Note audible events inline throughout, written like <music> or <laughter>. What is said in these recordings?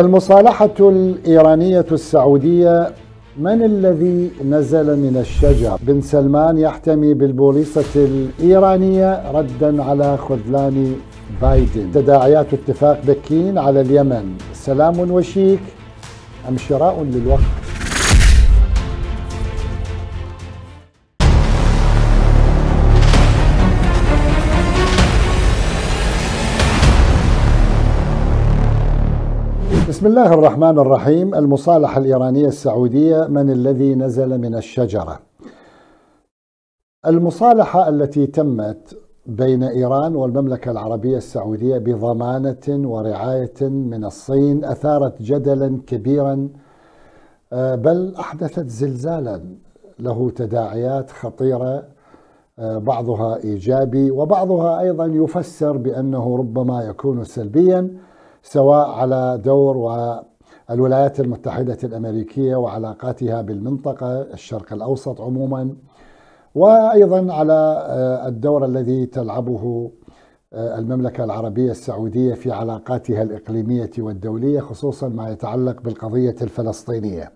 المصالحة الإيرانية السعودية من الذي نزل من الشجر؟ بن سلمان يحتمي بالبوليصة الإيرانية ردا على خذلان بايدن. تداعيات اتفاق بكين على اليمن. سلام وشيك. أم شراء للوقت؟ بسم الله الرحمن الرحيم. المصالحة الإيرانية السعودية من الذي نزل من الشجرة؟ المصالحة التي تمت بين إيران والمملكة العربية السعودية بضمانة ورعاية من الصين أثارت جدلا كبيرا آه، بل أحدثت زلزالا. له تداعيات خطيرة آه، بعضها إيجابي وبعضها أيضا يفسر بأنه ربما يكون سلبيا. سواء على دور والولايات المتحدة الأمريكية وعلاقاتها بالمنطقة الشرق الأوسط عموما وأيضا على آه، الدور الذي تلعبه آه، المملكة العربية السعودية في علاقاتها الإقليمية والدولية خصوصا ما يتعلق بالقضية الفلسطينية.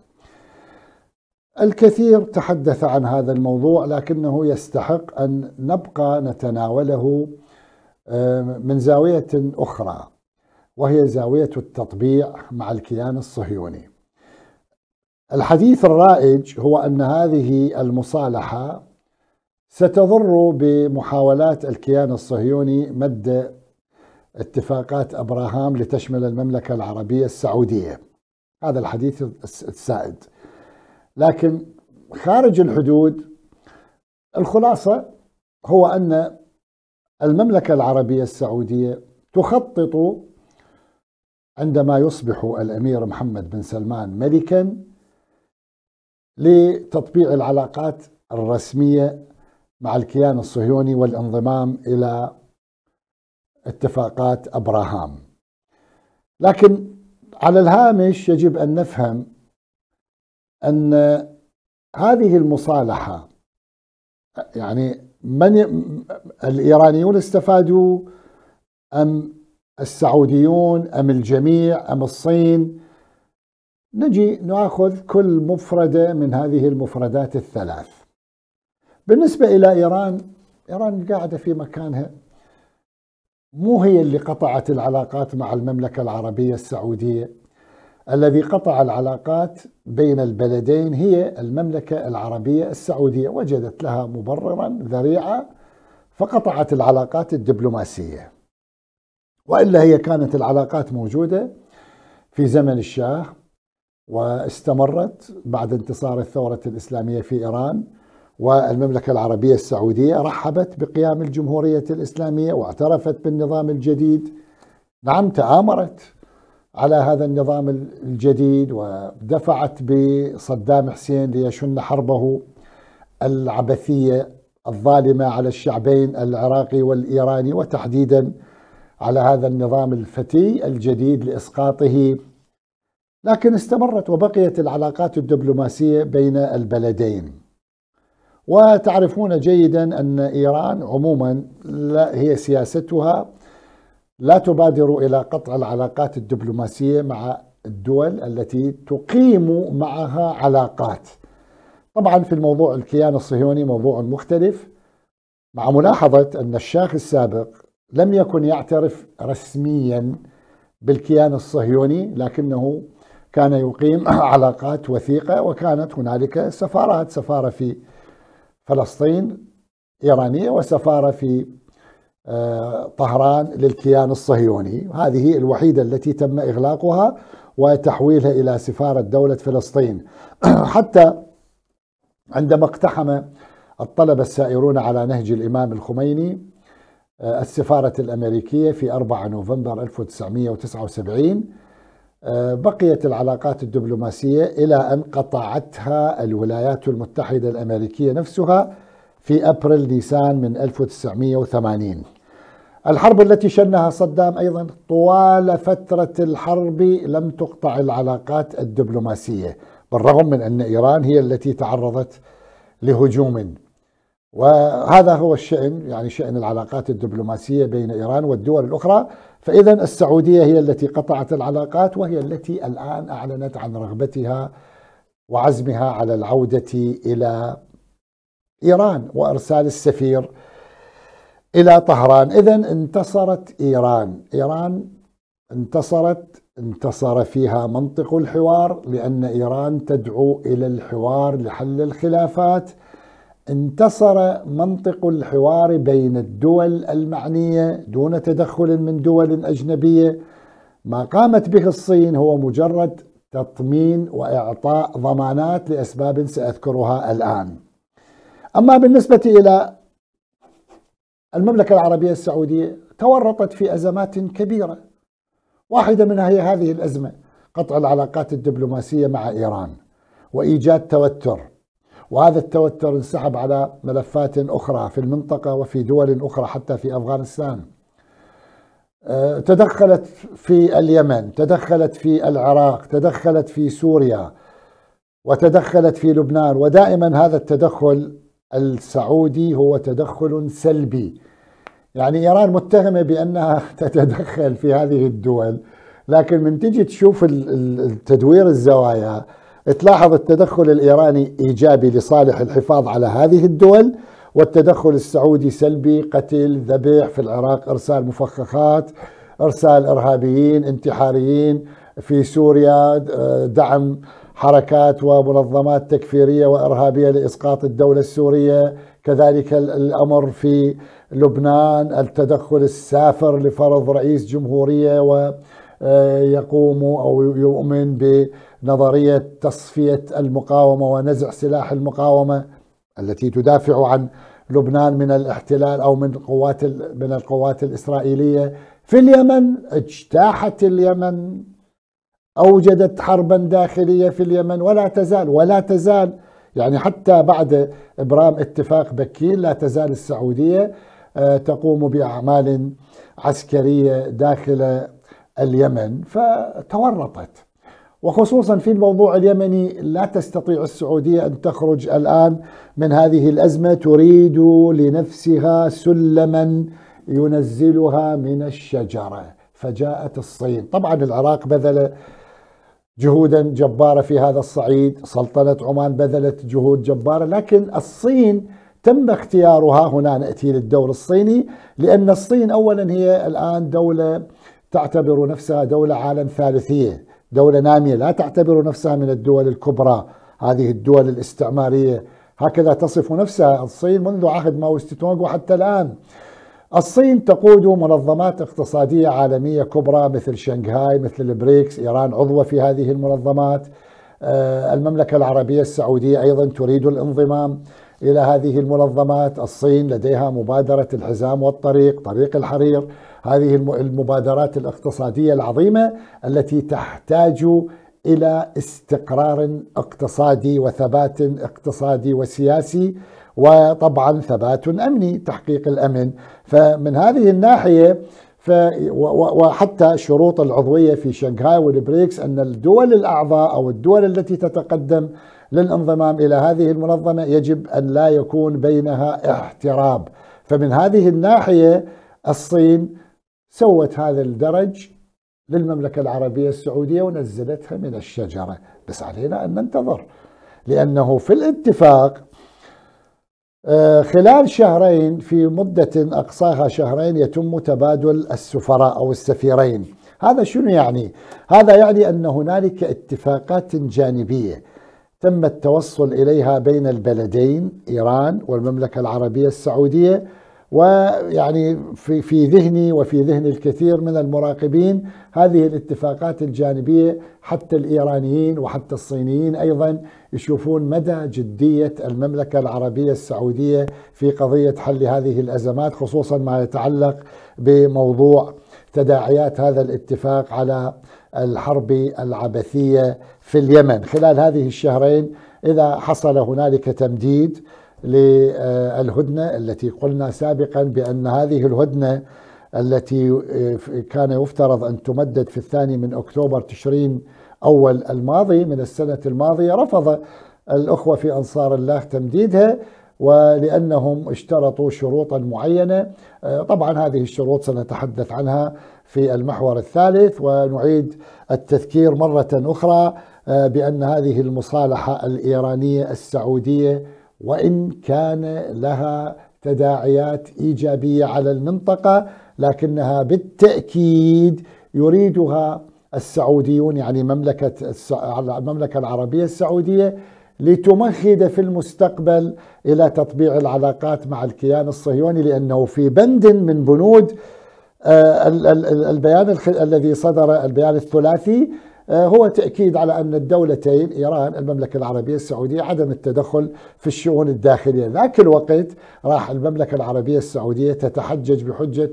الكثير تحدث عن هذا الموضوع لكنه يستحق أن نبقى نتناوله آه، من زاوية أخرى. وهي زاوية التطبيع مع الكيان الصهيوني. الحديث الرائج هو أن هذه المصالحة ستضر بمحاولات الكيان الصهيوني مد اتفاقات أبراهام لتشمل المملكة العربية السعودية. هذا الحديث السائد. لكن خارج الحدود الخلاصة هو أن المملكة العربية السعودية تخطط عندما يصبح الأمير محمد بن سلمان ملكا لتطبيع العلاقات الرسمية مع الكيان الصهيوني والانضمام إلى اتفاقات أبراهام. لكن على الهامش يجب أن نفهم أن هذه المصالحة يعني من الإيرانيون استفادوا أم السعوديون أم الجميع أم الصين. نجي نأخذ كل مفردة من هذه المفردات الثلاث. بالنسبة إلى إيران إيران قاعدة في مكانها. مو هي اللي قطعت العلاقات مع المملكة العربية السعودية. الذي قطع العلاقات بين البلدين هي المملكة العربية السعودية. وجدت لها مبررا ذريعة فقطعت العلاقات الدبلوماسية. وإلا هي كانت العلاقات موجودة في زمن الشاه واستمرت بعد انتصار الثورة الإسلامية في إيران والمملكة العربية السعودية رحبت بقيام الجمهورية الإسلامية واعترفت بالنظام الجديد. نعم تآمرت على هذا النظام الجديد ودفعت بصدام حسين ليشن حربه العبثية الظالمة على الشعبين العراقي والإيراني وتحديدا على هذا النظام الفتي الجديد لإسقاطه لكن استمرت وبقيت العلاقات الدبلوماسية بين البلدين وتعرفون جيدا أن إيران عموما لا هي سياستها لا تبادر إلى قطع العلاقات الدبلوماسية مع الدول التي تقيم معها علاقات. طبعا في الموضوع الكيان الصهيوني موضوع مختلف مع ملاحظة أن الشاخ السابق لم يكن يعترف رسميا بالكيان الصهيوني لكنه كان يقيم <clears throat> علاقات وثيقة وكانت هنالك سفارات سفارة في فلسطين إيرانية وسفارة في آه، طهران للكيان الصهيوني. هذه الوحيدة التي تم إغلاقها وتحويلها إلى سفارة دولة فلسطين. <clears throat> حتى عندما اقتحم الطلبة السائرون على نهج الإمام الخميني السفارة الأمريكية في 4 نوفمبر 1979 آه، بقيت العلاقات الدبلوماسية إلى أن قطعتها الولايات المتحدة الأمريكية نفسها في أبريل نيسان من 1980 الحرب التي شنها صدام أيضا طوال فترة الحرب لم تقطع العلاقات الدبلوماسية بالرغم من أن إيران هي التي تعرضت لهجوم. وهذا هو الشأن يعني شأن العلاقات الدبلوماسية بين إيران والدول الأخرى. فإذا السعودية هي التي قطعت العلاقات وهي التي الآن أعلنت عن رغبتها وعزمها على العودة إلى إيران وإرسال السفير إلى طهران. إذا انتصرت إيران. إيران انتصرت انتصر فيها منطق الحوار لأن إيران تدعو إلى الحوار لحل الخلافات. انتصر منطق الحوار بين الدول المعنية دون تدخل من دول أجنبية. ما قامت به الصين هو مجرد تطمين وإعطاء ضمانات لأسباب سأذكرها الآن. أما بالنسبة إلى المملكة العربية السعودية تورطت في أزمات كبيرة. واحدة منها هي هذه الأزمة قطع العلاقات الدبلوماسية مع إيران وإيجاد توتر. وهذا التوتر انسحب على ملفات أخرى في المنطقة وفي دول أخرى حتى في أفغانستان. أه، تدخلت في اليمن تدخلت في العراق تدخلت في سوريا وتدخلت في لبنان ودائما هذا التدخل السعودي هو تدخل سلبي. يعني إيران متهمة بأنها <laughs> تتدخل في هذه الدول لكن من تجي تشوف التدوير الزوايا تلاحظ التدخل الإيراني إيجابي لصالح الحفاظ على هذه الدول والتدخل السعودي سلبي قتل ذبح في العراق إرسال مفخخات إرسال إرهابيين انتحاريين في سوريا دعم حركات ومنظمات تكفيرية وإرهابية لإسقاط الدولة السورية. كذلك الأمر في لبنان التدخل السافر لفرض رئيس جمهورية ويقوم أو يؤمن بنظريه تصفية المقاومة ونزع سلاح المقاومة التي تدافع عن لبنان من الاحتلال أو من قوات من القوات الإسرائيلية في اليمن اجتاحت اليمن أوجدت حربا داخلية في اليمن ولا تزال ولا تزال يعني حتى بعد إبرام اتفاق بكين لا تزال السعودية آه، تقوم بأعمال عسكرية داخل اليمن فتورطت. وخصوصا في الموضوع اليمني لا تستطيع السعودية أن تخرج الآن من هذه الأزمة. تريد لنفسها سلما ينزلها من الشجرة. فجاءت الصين. طبعا العراق بذل جهودا جبارة في هذا الصعيد، سلطنة عمان بذلت جهود جبارة، لكن الصين تم اختيارها. هنا نأتي للدور الصيني. لأن الصين اولا هي الآن دولة تعتبر نفسها دولة عالم ثالثية، دولة نامية لا تعتبر نفسها من الدول الكبرى، هذه الدول الاستعمارية. هكذا تصف نفسها الصين منذ عهد ماو تسي تونغ وحتى الآن. الصين تقود منظمات اقتصادية عالمية كبرى مثل شنغهاي مثل البريكس إيران عضوة في هذه المنظمات. آه، المملكة العربية السعودية أيضا تريد الانضمام إلى هذه المنظمات. الصين لديها مبادرة الحزام والطريق طريق الحرير. هذه المبادرات الاقتصادية العظيمة التي تحتاج إلى استقرار اقتصادي وثبات اقتصادي وسياسي وطبعا ثبات أمني تحقيق الأمن. فمن هذه الناحية ف وحتى شروط العضوية في شنغهاي والبريكس أن الدول الأعضاء أو الدول التي تتقدم للانضمام إلى هذه المنظمة يجب أن لا يكون بينها احتراب. فمن هذه الناحية الصين سوت هذا الدرج للمملكة العربية السعودية ونزلتها من الشجرة بس علينا أن ننتظر لأنه في الاتفاق آه، خلال شهرين في مدة أقصاها شهرين يتم تبادل السفراء أو السفيرين هذا شنو يعني؟ هذا يعني أن هنالك اتفاقات جانبية تم التوصل إليها بين البلدين إيران والمملكة العربية السعودية ويعني في في ذهني وفي ذهن الكثير من المراقبين هذه الاتفاقات الجانبية حتى الإيرانيين وحتى الصينيين أيضا يشوفون مدى جدية المملكة العربية السعودية في قضية حل هذه الأزمات خصوصا ما يتعلق بموضوع تداعيات هذا الاتفاق على الحرب العبثية في اليمن. خلال هذه الشهرين إذا حصل هنالك تمديد للهدنة التي قلنا سابقا بأن هذه الهدنة التي كان يفترض أن تمدد في الثاني من أكتوبر تشرين أول الماضي من السنة الماضية رفض الأخوة في أنصار الله تمديدها ولأنهم اشترطوا شروطا معينة. آه، طبعا هذه الشروط سنتحدث عنها في المحور الثالث ونعيد التذكير مرة أخرى آه، بأن هذه المصالحة الإيرانية السعودية وإن كان لها تداعيات إيجابية على المنطقة لكنها بالتأكيد يريدها السعوديون يعني مملكة المملكة العربية السعودية لتمهد في المستقبل إلى تطبيع العلاقات مع الكيان الصهيوني لأنه في بند من بنود آه، البيان الذي صدر البيان الثلاثي هو تأكيد على أن الدولتين إيران المملكة العربية السعودية عدم التدخل في الشؤون الداخلية. ذاك الوقت راح المملكة العربية السعودية تتحجج بحجة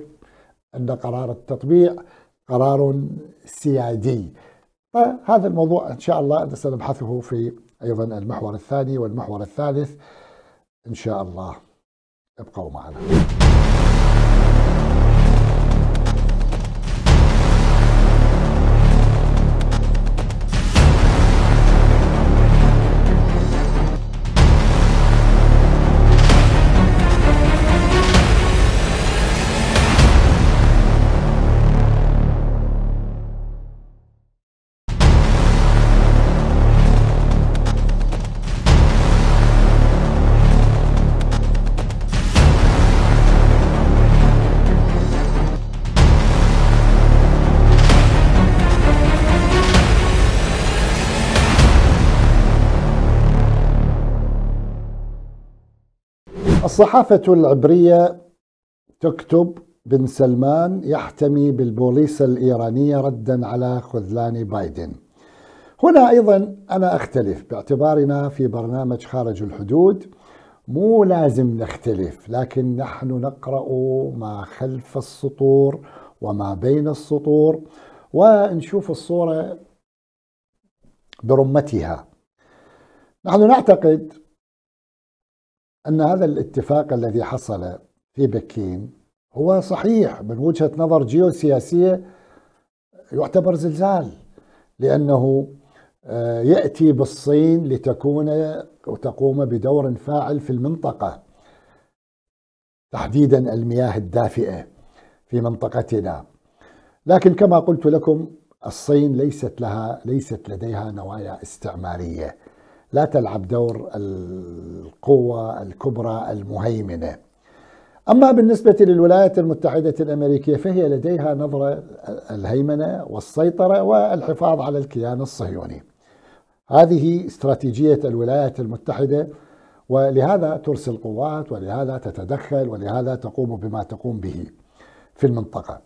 أن قرار التطبيع قرار سيادي. فهذا الموضوع إن شاء الله سنبحثه في أيضا المحور الثاني والمحور الثالث إن شاء الله. ابقوا معنا. الصحافة العبرية تكتب بن سلمان يحتمي بالبوليس الإيرانية ردا على خذلان بايدن. هنا أيضا أنا أختلف باعتبارنا في برنامج خارج الحدود مو لازم نختلف لكن نحن نقرأ ما خلف السطور وما بين السطور ونشوف الصورة برمتها. نحن نعتقد أن هذا الاتفاق الذي حصل في بكين هو صحيح من وجهة نظر جيوسياسية يعتبر زلزال لأنه آه، يأتي بالصين لتكون وتقوم بدور فاعل في المنطقة تحديدا المياه الدافئة في منطقتنا. لكن كما قلت لكم الصين ليست لها ليست لديها نوايا استعمارية. لا تلعب دور القوة الكبرى المهيمنة. أما بالنسبة للولايات المتحدة الأمريكية فهي لديها نظرة الهيمنة والسيطرة والحفاظ على الكيان الصهيوني. هذه استراتيجية الولايات المتحدة ولهذا ترسل قوات ولهذا تتدخل ولهذا تقوم بما تقوم به في المنطقة.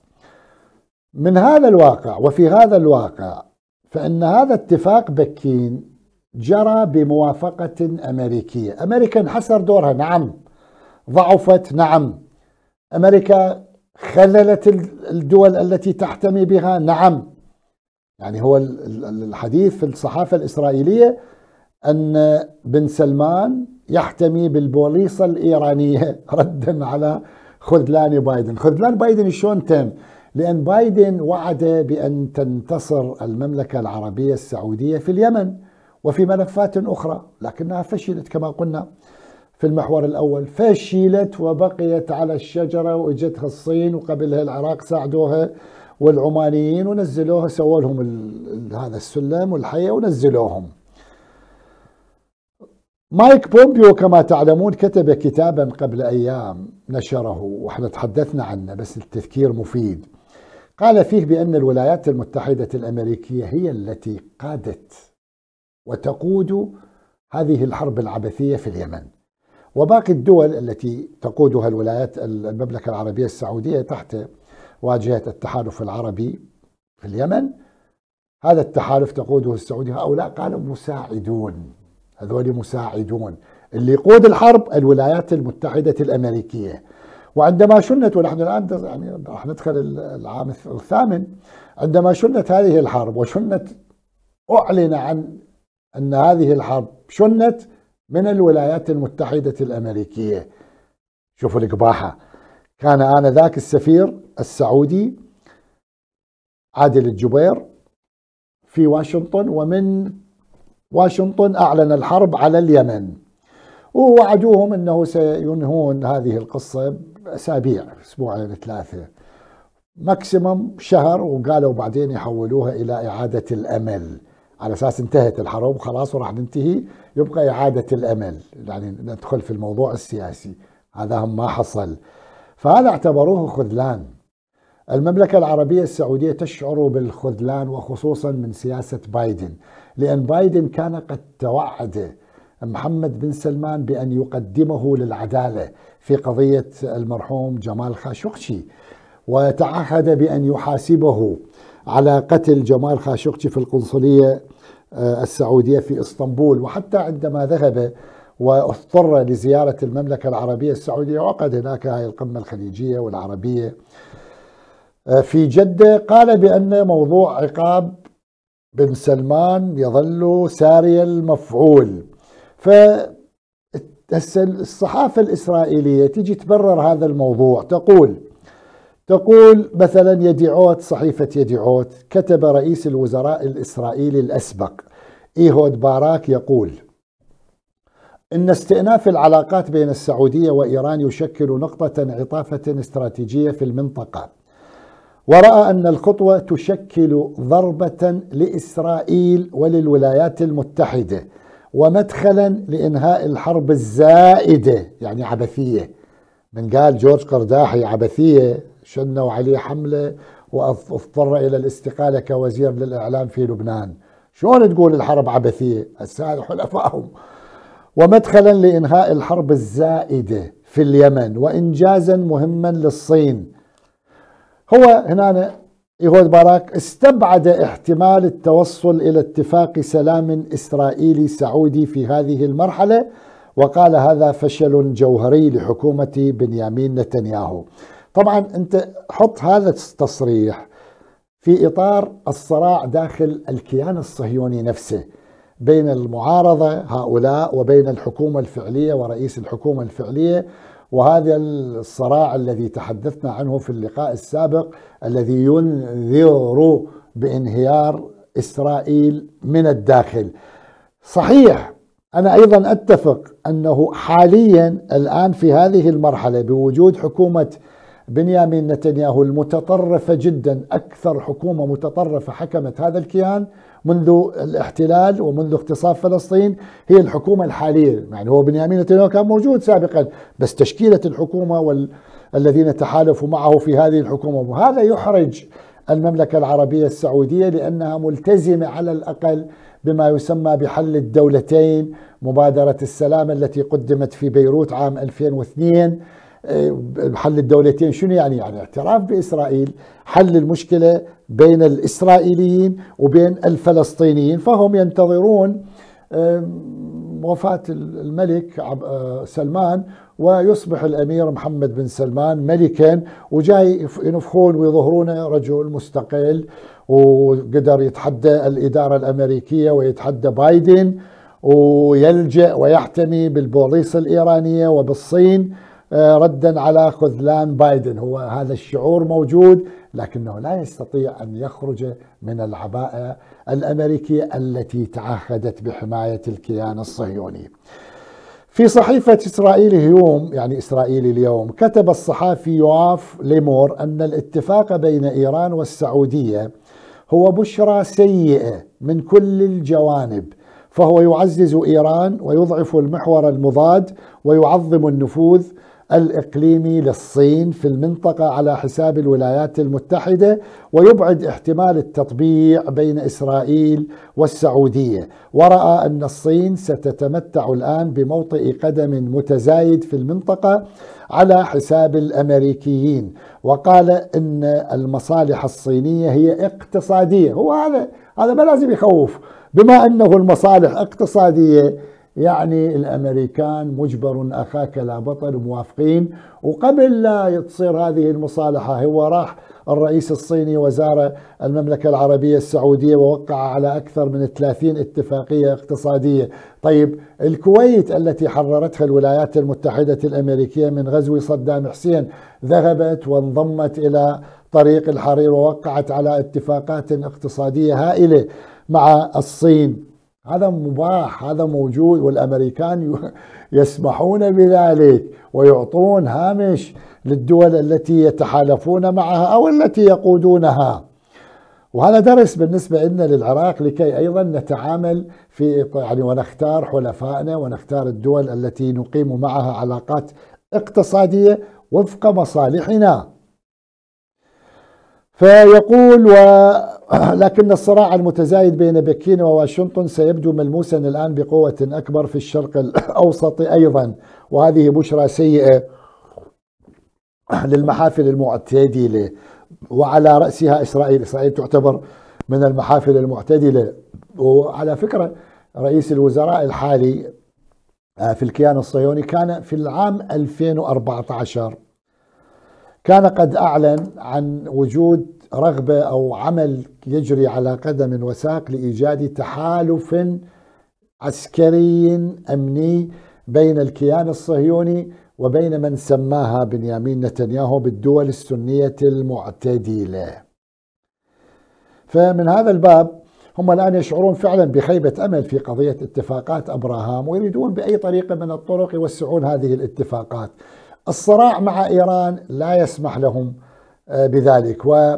من هذا الواقع وفي هذا الواقع فإن هذا اتفاق بكين جرى بموافقة أمريكية. أمريكا انحسر دورها. نعم ضعفت. نعم أمريكا خذلت الدول التي تحتمي بها. نعم يعني هو الحديث في الصحافة الإسرائيلية أن بن سلمان يحتمي بالبوليصة الإيرانية <laughs> ردا على خذلان بايدن. خذلان بايدن شلون تم؟ لأن بايدن وعد بأن تنتصر المملكة العربية السعودية في اليمن. وفي ملفات أخرى لكنها فشلت كما قلنا في المحور الأول. فشلت وبقيت على الشجرة وإجتها الصين وقبلها العراق ساعدوها والعمانيين ونزلوها سووا لهم هذا السلم والحية ونزلوهم. مايك بومبيو كما تعلمون كتب كتابا قبل أيام نشره وإحنا تحدثنا عنه بس التذكير مفيد. قال فيه بأن الولايات المتحدة الأمريكية هي التي قادت وتقود هذه الحرب العبثية في اليمن. وباقي الدول التي تقودها الولايات المملكة العربية السعودية تحت واجهة التحالف العربي في اليمن هذا التحالف تقوده السعودية هؤلاء قالوا مساعدون. هذول مساعدون اللي يقود الحرب الولايات المتحدة الأمريكية. وعندما شنت ونحن الآن يعني راح ندخل العام الثامن عندما شنت هذه الحرب وشنت أعلن عن أن هذه الحرب شنت من الولايات المتحدة الأمريكية. شوفوا القباحة كان آنذاك السفير السعودي عادل الجبير في واشنطن ومن واشنطن أعلن الحرب على اليمن. ووعدوهم أنه سينهون هذه القصة أسابيع أسبوعين ثلاثة. ماكسيمم شهر وقالوا بعدين يحولوها إلى إعادة الأمل. على أساس انتهت الحرب وخلاص وراح ننتهي. يبقى إعادة الأمل يعني ندخل في الموضوع السياسي. هذا هم ما حصل. فهذا اعتبروه خذلان. المملكة العربية السعودية تشعر بالخذلان وخصوصا من سياسة بايدن لأن بايدن كان قد توعد محمد بن سلمان بأن يقدمه للعدالة في قضية المرحوم جمال خاشقجي وتعهد بأن يحاسبه. على قتل جمال خاشقجي في القنصلية آه، السعودية في إسطنبول وحتى عندما ذهب واضطر لزيارة المملكة العربية السعودية وقد هناك هاي القمة الخليجية والعربية. آه، في جدة قال بأن موضوع عقاب بن سلمان يظل ساري المفعول. فالصحافة الإسرائيلية تيجي تبرر هذا الموضوع تقول تقول مثلا يديعوت صحيفة يديعوت كتب رئيس الوزراء الإسرائيلي الأسبق إيهود باراك يقول إن استئناف العلاقات بين السعودية وإيران يشكل نقطة انعطافة استراتيجية في المنطقة ورأى أن الخطوة تشكل ضربة لإسرائيل وللولايات المتحدة ومدخلا لإنهاء الحرب الزائدة. يعني عبثية. من قال جورج قرداحي عبثية. شنوا عليه حملة واضطر إلى الاستقالة كوزير للإعلام في لبنان. شلون تقول الحرب عبثية؟ السادة حلفائهم. ومدخلا لإنهاء الحرب الزائدة في اليمن وإنجازا مهما للصين. هو هنا يهود باراك استبعد احتمال التوصل إلى اتفاق سلام إسرائيلي سعودي في هذه المرحلة وقال هذا فشل جوهري لحكومة بنيامين نتنياهو. طبعا أنت حط هذا التصريح في إطار الصراع داخل الكيان الصهيوني نفسه بين المعارضة هؤلاء وبين الحكومة الفعلية ورئيس الحكومة الفعلية وهذا الصراع الذي تحدثنا عنه في اللقاء السابق الذي ينذر بانهيار إسرائيل من الداخل. صحيح أنا أيضا أتفق أنه حاليا الآن في هذه المرحلة بوجود حكومة بنيامين نتنياهو المتطرفة جدا أكثر حكومة متطرفة حكمت هذا الكيان منذ الاحتلال ومنذ اغتصاب فلسطين هي الحكومة الحالية. يعني هو بنيامين نتنياهو كان موجود سابقا بس تشكيلة الحكومة والذين تحالفوا معه في هذه الحكومة. وهذا يحرج المملكة العربية السعودية لأنها ملتزمة على الأقل بما يسمى بحل الدولتين مبادرة السلام التي قدمت في بيروت عام 2002 حل الدولتين. شنو يعني؟ يعني اعتراف بإسرائيل حل المشكلة بين الإسرائيليين وبين الفلسطينيين. فهم ينتظرون وفاة الملك آه، سلمان ويصبح الأمير محمد بن سلمان ملكا وجاي ينفخون ويظهرون رجل مستقل وقدر يتحدى الإدارة الأمريكية ويتحدى بايدن ويلجأ ويحتمي بالبوليس الإيرانية وبالصين. ردا على خذلان بايدن هو هذا الشعور موجود لكنه لا يستطيع أن يخرج من العباءة الأمريكية التي تعهدت بحماية الكيان الصهيوني. في صحيفة إسرائيل هيوم يعني إسرائيل اليوم كتب الصحافي يواف ليمور أن الاتفاق بين إيران والسعودية هو بشرى سيئة من كل الجوانب فهو يعزز إيران ويضعف المحور المضاد ويعظم النفوذ الإقليمي للصين في المنطقة على حساب الولايات المتحدة ويبعد احتمال التطبيع بين إسرائيل والسعودية. ورأى أن الصين ستتمتع الآن بموطئ قدم متزايد في المنطقة على حساب الأمريكيين. وقال إن المصالح الصينية هي اقتصادية. هو هذا هذا ما لازم يخوف. بما أنه المصالح اقتصادية يعني الأمريكان مجبر أخاك لا بطل موافقين. وقبل لا تصير هذه المصالحة هو راح الرئيس الصيني وزار المملكة العربية السعودية ووقع على أكثر من 30 اتفاقية اقتصادية. طيب الكويت التي حررتها الولايات المتحدة الأمريكية من غزو صدام حسين ذهبت وانضمت إلى طريق الحرير ووقعت على اتفاقات اقتصادية هائلة مع الصين. هذا مباح هذا موجود والأمريكان يسمحون بذلك ويعطون هامش للدول التي يتحالفون معها أو التي يقودونها. وهذا درس بالنسبة لنا للعراق لكي أيضا نتعامل في يعني ونختار حلفائنا ونختار الدول التي نقيم معها علاقات اقتصادية وفق مصالحنا. فيقول و لكن الصراع المتزايد بين بكين وواشنطن سيبدو ملموسا الآن بقوة أكبر في الشرق الأوسط أيضا وهذه بشرى سيئة للمحافل المعتدلة. وعلى رأسها إسرائيل إسرائيل تعتبر من المحافل المعتدلة. وعلى فكرة رئيس الوزراء الحالي آه، في الكيان الصهيوني كان في العام 2014 كان قد أعلن عن وجود رغبة أو عمل يجري على قدم وساق لإيجاد تحالف عسكري أمني بين الكيان الصهيوني وبين من سماها بنيامين نتنياهو بالدول السنية المعتدلة. فمن هذا الباب هم الآن يشعرون فعلا بخيبة أمل في قضية اتفاقات أبراهام ويريدون بأي طريقة من الطرق يوسعون هذه الاتفاقات. الصراع مع إيران لا يسمح لهم آه، بذلك. و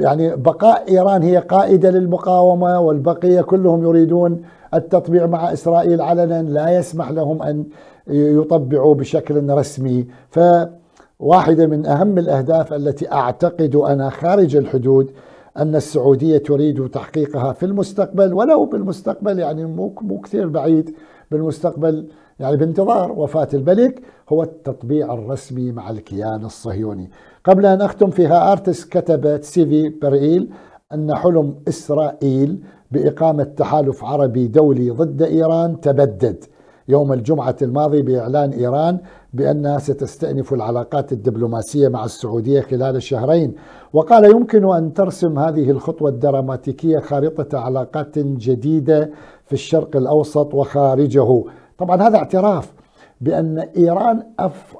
يعني بقاء إيران هي قائدة للمقاومة والبقية كلهم يريدون التطبيع مع إسرائيل علنا لا يسمح لهم أن يطبعوا بشكل رسمي. فواحدة من أهم الأهداف التي أعتقد أنا خارج الحدود أن السعودية تريد تحقيقها في المستقبل ولو بالمستقبل يعني مو مو كثير بعيد بالمستقبل يعني بانتظار وفاة الملك هو التطبيع الرسمي مع الكيان الصهيوني. قبل أن أختم في هآرتس كتبت سيفي بريل أن حلم إسرائيل بإقامة تحالف عربي دولي ضد إيران تبدد. يوم الجمعة الماضي بإعلان إيران بأنها ستستأنف العلاقات الدبلوماسية مع السعودية خلال شهرين. وقال يمكن أن ترسم هذه الخطوة الدراماتيكية خارطة علاقات جديدة في الشرق الأوسط وخارجه. طبعا هذا اعتراف. بأن إيران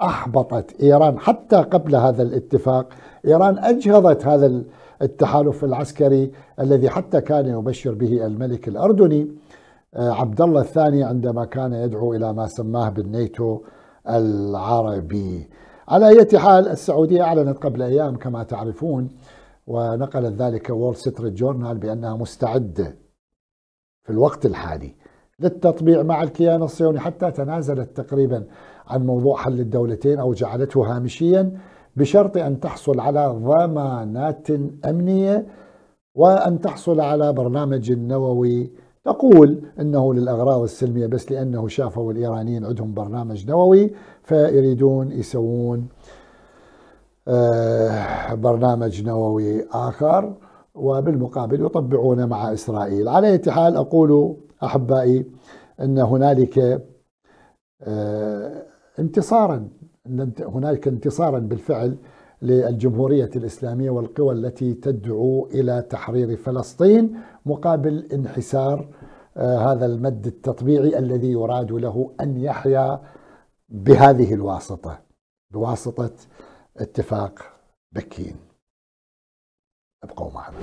أحبطت. إيران حتى قبل هذا الاتفاق إيران أجهضت هذا التحالف العسكري الذي حتى كان يبشر به الملك الأردني آه، عبد الله الثاني عندما كان يدعو إلى ما سماه بالنيتو العربي. على أي حال السعودية أعلنت قبل أيام كما تعرفون ونقلت ذلك وول ستريت جورنال بأنها مستعدة في الوقت الحالي. للتطبيع مع الكيان الصهيوني حتى تنازلت تقريبا عن موضوع حل الدولتين أو جعلته هامشيا بشرط أن تحصل على ضمانات أمنية وأن تحصل على برنامج نووي. تقول إنه للأغراض السلمية بس لأنه شافوا الإيرانيين عندهم برنامج نووي فيريدون يسوون آه، برنامج نووي آخر وبالمقابل يطبعون مع إسرائيل. على حال أقول أحبائي أن هنالك آه، انتصارا هنالك انتصارا بالفعل للجمهورية الإسلامية والقوى التي تدعو إلى تحرير فلسطين مقابل انحسار آه، هذا المد التطبيعي الذي يراد له أن يحيا بهذه الواسطة بواسطة اتفاق بكين. ابقوا معنا.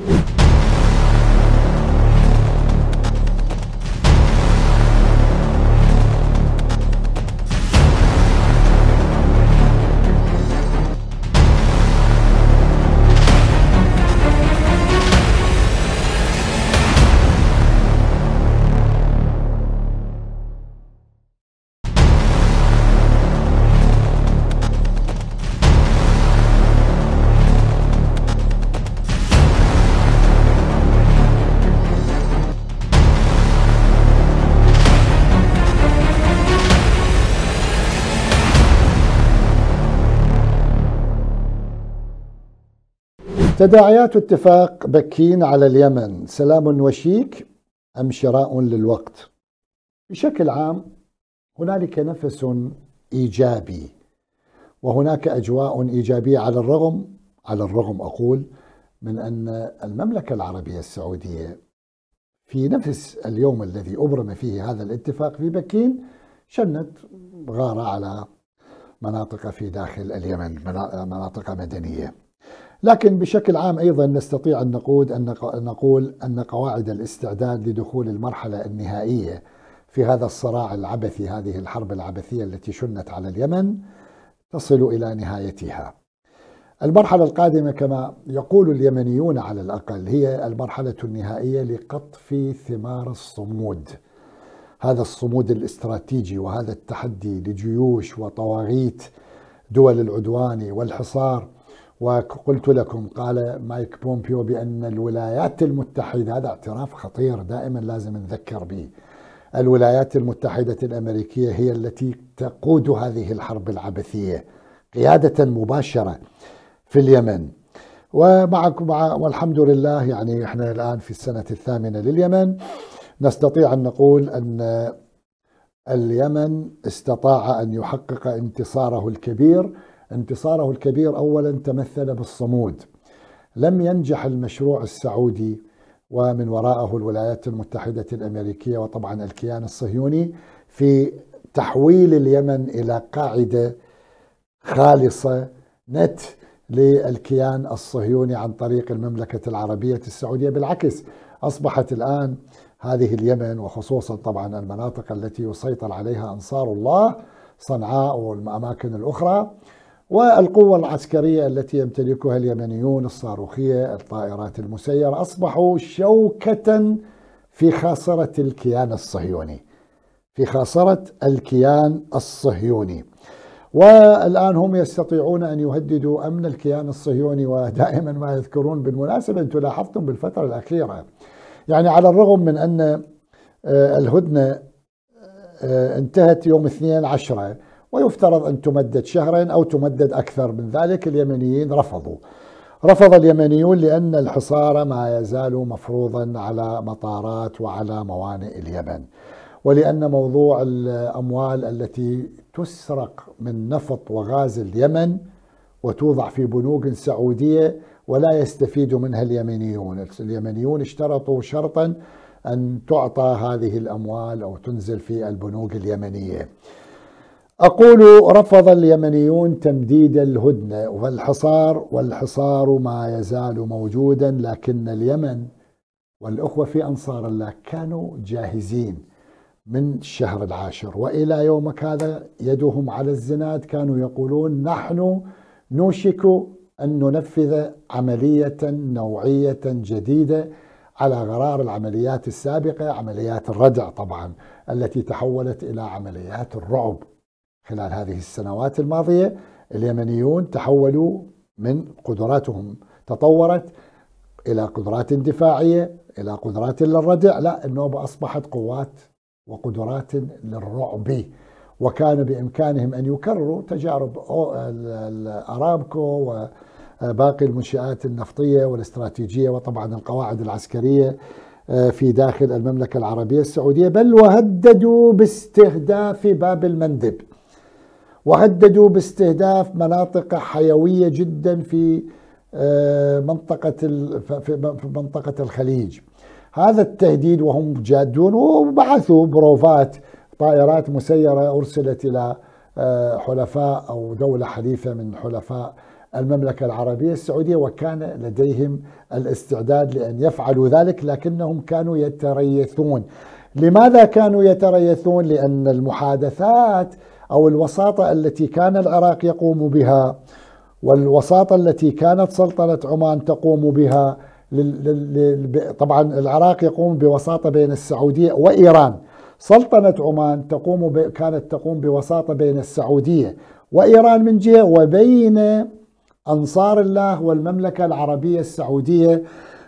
تداعيات اتفاق بكين على اليمن. سلام وشيك أم شراء للوقت. بشكل عام هنالك نفس إيجابي وهناك أجواء إيجابية على الرغم على الرغم أقول من أن المملكة العربية السعودية في نفس اليوم الذي أبرم فيه هذا الاتفاق في بكين شنت غارة على مناطق في داخل اليمن مناطق مدنية. لكن بشكل عام أيضا نستطيع أن نقول أن نقول أن قواعد الاستعداد لدخول المرحلة النهائية في هذا الصراع العبثي هذه الحرب العبثية التي شنت على اليمن تصل إلى نهايتها. المرحلة القادمة كما يقول اليمنيون على الأقل هي المرحلة النهائية لقطف ثمار الصمود. هذا الصمود الاستراتيجي وهذا التحدي لجيوش وطواغيت دول العدوان والحصار وقلت لكم قال مايك بومبيو بأن الولايات المتحدة هذا اعتراف خطير دائما لازم نذكر به. الولايات المتحدة الأمريكية هي التي تقود هذه الحرب العبثية قيادة مباشرة في اليمن. ومعكم والحمد لله يعني إحنا الآن في السنة الثامنة لليمن. نستطيع أن نقول أن اليمن استطاع أن يحقق انتصاره الكبير انتصاره الكبير اولا تمثل بالصمود. لم ينجح المشروع السعودي ومن وراءه الولايات المتحدة الأمريكية وطبعا الكيان الصهيوني في تحويل اليمن إلى قاعدة خالصة نت للكيان الصهيوني عن طريق المملكة العربية السعودية. بالعكس أصبحت الآن هذه اليمن وخصوصا طبعا المناطق التي يسيطر عليها أنصار الله صنعاء والأماكن الأخرى والقوة العسكرية التي يمتلكها اليمنيون الصاروخية الطائرات المسيرة أصبحوا شوكة في خاصرة الكيان الصهيوني. في خاصرة الكيان الصهيوني. والآن هم يستطيعون أن يهددوا أمن الكيان الصهيوني ودائما ما يذكرون بالمناسبة أنتم لاحظتم بالفترة الأخيرة. يعني على الرغم من أن آه، الهدنة آه، انتهت يوم 2 عشرة ويفترض أن تمدد شهرين أو تمدد أكثر من ذلك اليمنيين رفضوا. رفض اليمنيون لأن الحصار ما يزال مفروضا على مطارات وعلى موانئ اليمن ولأن موضوع الأموال التي تسرق من نفط وغاز اليمن وتوضع في بنوك سعودية ولا يستفيد منها اليمنيون. اليمنيون اشترطوا شرطا أن تعطى هذه الأموال أو تنزل في البنوك اليمنية. أقول رفض اليمنيون تمديد الهدنة والحصار والحصار ما يزال موجودا لكن اليمن والأخوة في أنصار الله كانوا جاهزين من الشهر العاشر. وإلى يومك هذا يدهم على الزناد كانوا يقولون نحن نوشك أن ننفذ عملية نوعية جديدة على غرار العمليات السابقة عمليات الردع طبعا التي تحولت إلى عمليات الرعب. خلال هذه السنوات الماضية اليمنيون تحولوا من قدراتهم تطورت إلى قدرات دفاعية إلى قدرات للردع. لا النوبة أصبحت قوات وقدرات للرعب. وكان بإمكانهم أن يكرروا تجارب الأرامكو وباقي المنشآت النفطية والاستراتيجية وطبعا القواعد العسكرية آه، في داخل المملكة العربية السعودية. بل وهددوا باستهداف باب المندب. وهددوا باستهداف مناطق حيوية جدا في آه، منطقة في منطقة الخليج. هذا التهديد وهم جادون وبعثوا بروفات طائرات مسيرة أرسلت إلى آه، حلفاء أو دولة حليفة من حلفاء المملكة العربية السعودية وكان لديهم الاستعداد لأن يفعلوا ذلك لكنهم كانوا يتريثون. لماذا كانوا يتريثون؟ لأن المحادثات أو الوساطة التي كان العراق يقوم بها والوساطة التي كانت سلطنة عمان تقوم بها طبعا العراق يقوم بوساطة بين السعودية وإيران. سلطنة عمان تقوم ب... كانت تقوم بوساطة بين السعودية وإيران من جهة وبين أنصار الله والمملكة العربية السعودية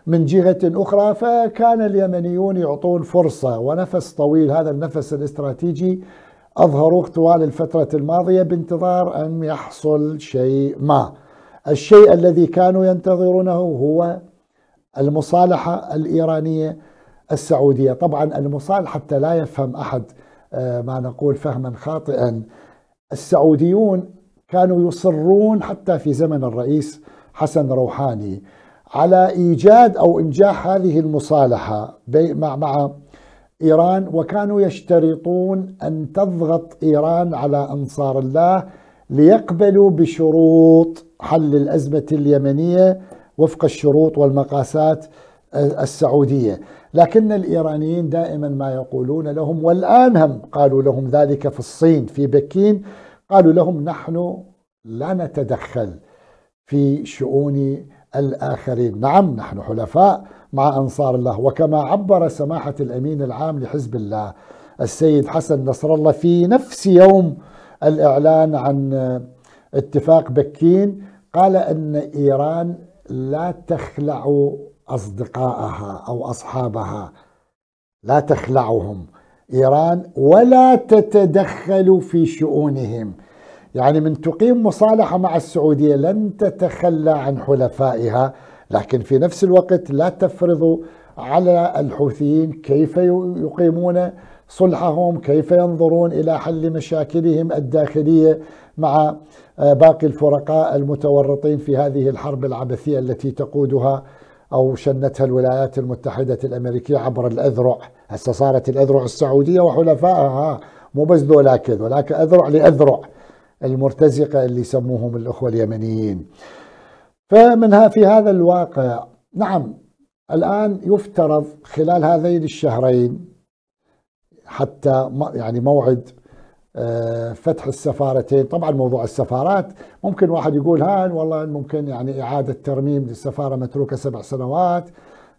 من جهة أخرى. فكان اليمنيون يعطون فرصة ونفس طويل هذا النفس الاستراتيجي أظهروا طوال الفترة الماضية بانتظار أن يحصل شيء ما. الشيء الذي كانوا ينتظرونه هو المصالحة الإيرانية السعودية. طبعا المصالحة حتى لا يفهم أحد آه، ما نقول فهما خاطئا. السعوديون كانوا يصرون حتى في زمن الرئيس حسن روحاني على إيجاد أو إنجاح هذه المصالحة مع مع إيران وكانوا يشترطون أن تضغط إيران على أنصار الله ليقبلوا بشروط حل الأزمة اليمنية وفق الشروط والمقاسات السعودية. لكن الإيرانيين دائما ما يقولون لهم والآن هم قالوا لهم ذلك في الصين في بكين قالوا لهم نحن لا نتدخل في شؤون الآخرين. نعم نحن حلفاء مع أنصار الله. وكما عبر سماحة الأمين العام لحزب الله السيد حسن نصر الله في نفس يوم الإعلان عن اتفاق بكين قال أن إيران لا تخلع أصدقائها أو أصحابها. لا تخلعهم. إيران ولا تتدخل في شؤونهم. يعني من تقيم مصالحة مع السعودية لن تتخلى عن حلفائها. لكن في نفس الوقت لا تفرض على الحوثيين كيف يقيمون صلحهم كيف ينظرون إلى حل مشاكلهم الداخلية مع باقي الفرقاء المتورطين في هذه الحرب العبثية التي تقودها أو شنتها الولايات المتحدة الأمريكية عبر الأذرع. هسه صارت الأذرع السعودية وحلفائها. مو بس ذولاك ولكن أذرع لأذرع المرتزقة اللي يسموهم الأخوة اليمنيين. فمنها في هذا الواقع نعم الآن يفترض خلال هذين الشهرين حتى يعني موعد آه، فتح السفارتين. طبعا موضوع السفارات ممكن واحد يقول هان والله ممكن يعني إعادة ترميم للسفارة متروكة سبع سنوات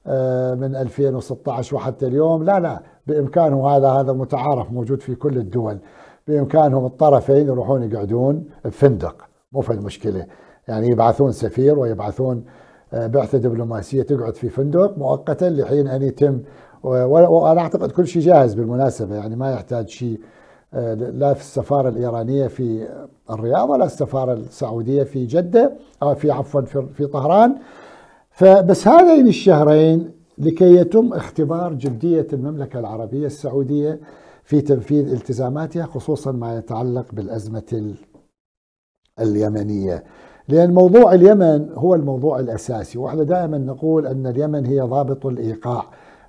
آه، من 2016 وحتى اليوم. لا لا بإمكانه هذا هذا متعارف موجود في كل الدول. بإمكانهم الطرفين يروحون يقعدون بفندق مو في المشكلة. يعني يبعثون سفير ويبعثون آه، بعثة دبلوماسية تقعد في فندق مؤقتا لحين أن يتم وأنا أعتقد كل شيء جاهز بالمناسبة يعني ما يحتاج شيء آه، لا في السفارة الإيرانية في الرياض ولا السفارة السعودية في جدة أو في عفوا في طهران. فبس هذين الشهرين لكي يتم اختبار جدية المملكة العربية السعودية في تنفيذ التزاماتها خصوصا ما يتعلق بالأزمة اليمنية. لأن موضوع اليمن هو الموضوع الأساسي. وإحنا دائما نقول أن اليمن هي ضابط الإيقاع.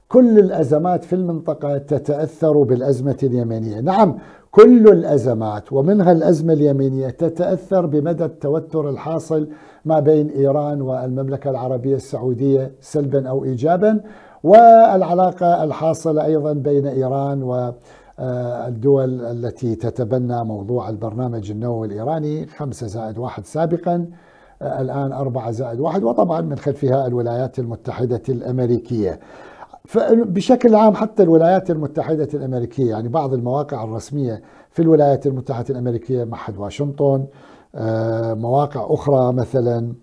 كل الأزمات في المنطقة تتأثر بالأزمة اليمنية. نعم كل الأزمات ومنها الأزمة اليمنية تتأثر بمدى التوتر الحاصل ما بين إيران والمملكة العربية السعودية سلبا أو إيجابا والعلاقة الحاصلة أيضا بين إيران و الدول التي تتبنى موضوع البرنامج النووي الإيراني خمسة زائد واحد سابقا الآن أربعة زائد واحد وطبعا من خلفها الولايات المتحدة الأمريكية. بشكل عام حتى الولايات المتحدة الأمريكية يعني بعض المواقع الرسمية في الولايات المتحدة الأمريكية معهد واشنطن آه، مواقع أخرى مثلا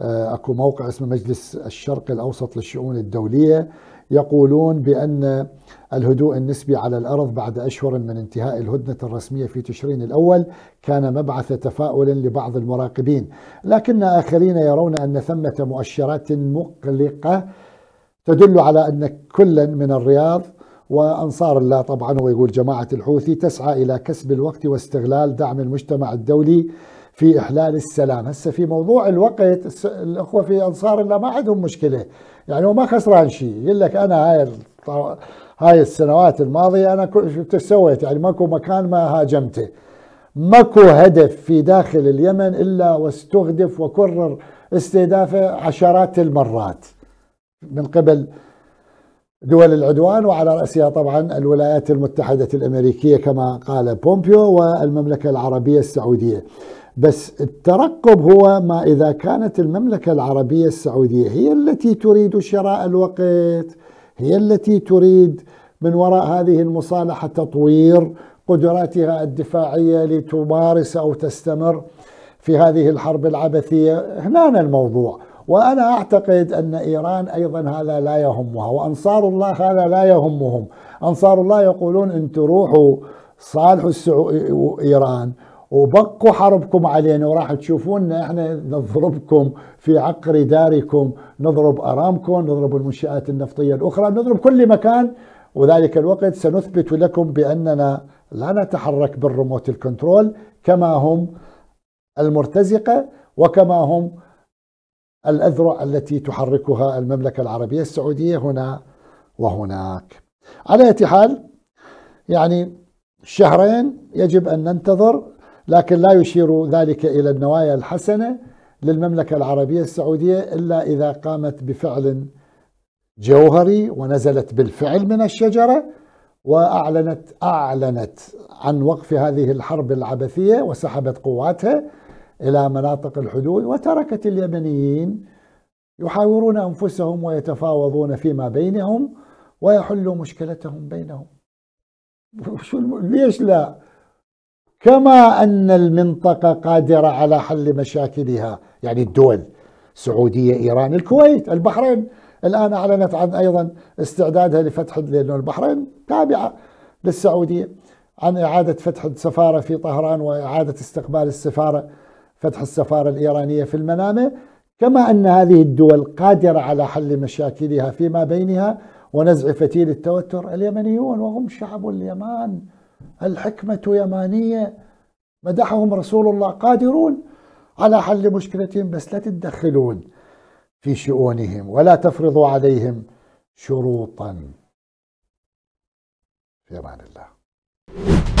آه، أكو موقع اسمه مجلس الشرق الأوسط للشؤون الدولية يقولون بأن الهدوء النسبي على الأرض بعد أشهر من انتهاء الهدنة الرسمية في تشرين الأول كان مبعث تفاؤل لبعض المراقبين. لكن آخرين يرون أن ثمة مؤشرات مقلقة تدل على أن كلا من الرياض وأنصار الله طبعا هو يقول جماعة الحوثي تسعى إلى كسب الوقت واستغلال دعم المجتمع الدولي في إحلال السلام. هسه في موضوع الوقت الأخوة في أنصار الله ما عندهم مشكلة. يعني هو ما خسران شيء يقول لك أنا هاي هاي السنوات الماضية أنا شو سويت يعني ماكو مكان ما هاجمته. ماكو هدف في داخل اليمن إلا واستهدف وكرر استهدافه عشرات المرات من قبل دول العدوان وعلى رأسها طبعا الولايات المتحدة الأمريكية كما قال بومبيو والمملكة العربية السعودية. بس الترقب هو ما إذا كانت المملكة العربية السعودية هي التي تريد شراء الوقت هي التي تريد من وراء هذه المصالحة تطوير قدراتها الدفاعية لتمارس أو تستمر في هذه الحرب العبثية. هنا الموضوع. وأنا أعتقد أن إيران أيضا هذا لا يهمها وأنصار الله هذا لا يهمهم. أنصار الله يقولون أن تروحوا صالحوا إيران وبقوا حربكم علينا وراح تشوفون إحنا نضربكم في عقر داركم نضرب أرامكو نضرب المنشآت النفطية الأخرى نضرب كل مكان. وذلك الوقت سنثبت لكم بأننا لا نتحرك بال remote الـ control كما هم المرتزقة وكما هم الأذرع التي تحركها المملكة العربية السعودية هنا وهناك. على حال يعني شهرين يجب أن ننتظر. لكن لا يشير ذلك إلى النوايا الحسنة للمملكة العربية السعودية إلا إذا قامت بفعل جوهري ونزلت بالفعل من الشجرة وأعلنت أعلنت عن وقف هذه الحرب العبثية وسحبت قواتها إلى مناطق الحدود وتركت اليمنيين يحاورون أنفسهم ويتفاوضون فيما بينهم ويحلوا مشكلتهم بينهم. <laughs> ليش لا؟ كما أن المنطقة قادرة على حل مشاكلها يعني الدول سعودية إيران الكويت البحرين. الآن أعلنت عن أيضا استعدادها لفتح لأنه البحرين تابعة للسعودية عن إعادة فتح السفارة في طهران وإعادة استقبال السفارة فتح السفارة الإيرانية في المنامة. كما أن هذه الدول قادرة على حل مشاكلها فيما بينها ونزع فتيل التوتر. اليمنيون وهم شعب اليمان الحكمة يمانية مدحهم رسول الله قادرون على حل مشكلتهم بس لا تتدخلون في شؤونهم ولا تفرضوا عليهم شروطا. في أمان الله.